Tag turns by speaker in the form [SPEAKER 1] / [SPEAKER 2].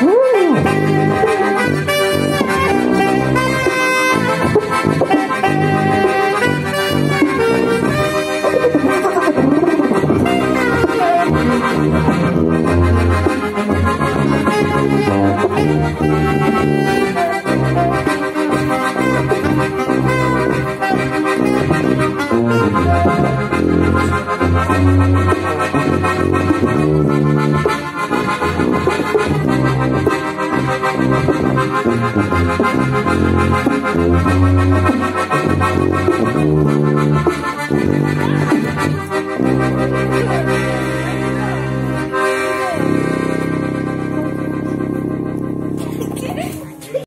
[SPEAKER 1] Woo! Thank you.